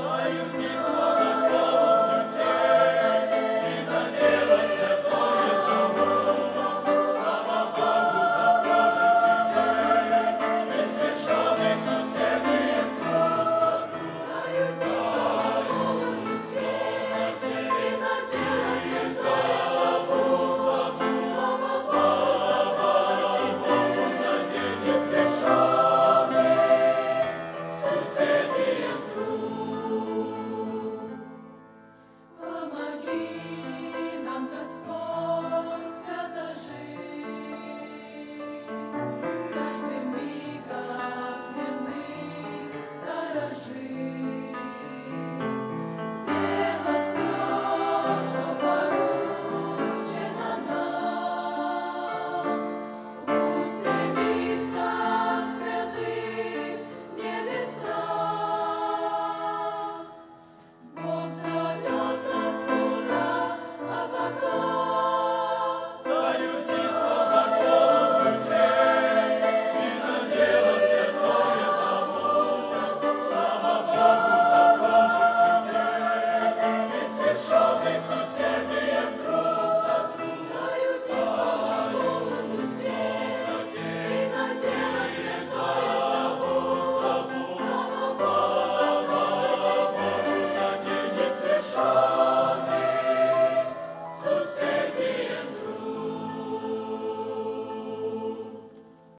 Твою песню.